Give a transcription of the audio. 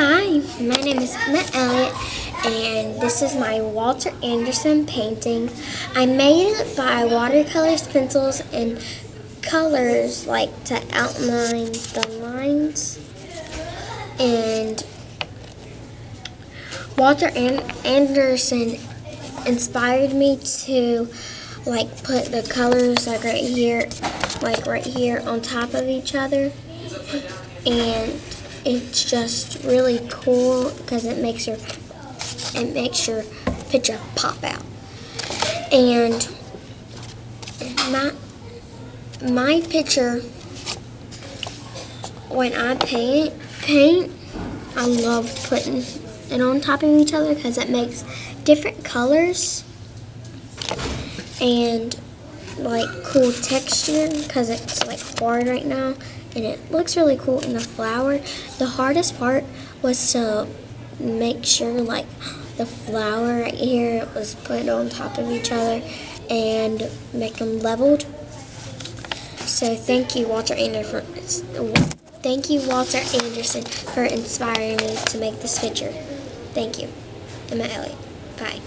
Hi, my name is Emma Elliott, and this is my Walter Anderson painting. I made it by watercolors, pencils, and colors like to outline the lines. And Walter An- Anderson inspired me to like put the colors like right here, like right here on top of each other, and it's just really cool because it makes your it makes your picture pop out. And my my picture when I paint paint, I love putting it on top of each other because it makes different colors and like cool texture because it's like hard right now and it looks really cool in the flower. The hardest part was to make sure like the flower right here was put on top of each other and make them leveled. So thank you Walter Anderson for, thank you Walter Anderson for inspiring me to make this picture. Thank you. Emma Elliott. Bye.